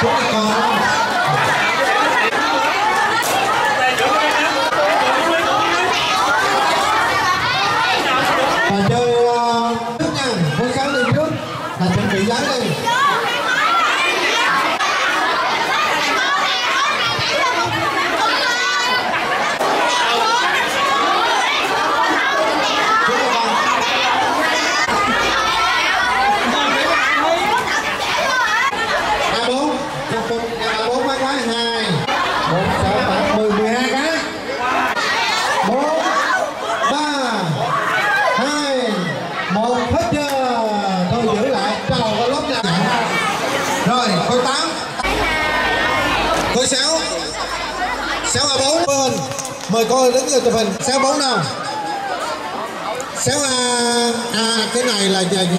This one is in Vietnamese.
どう xéo a bốn với hình mời cô đứng lên chụp hình xéo bốn nào. Xéo a, a cái này là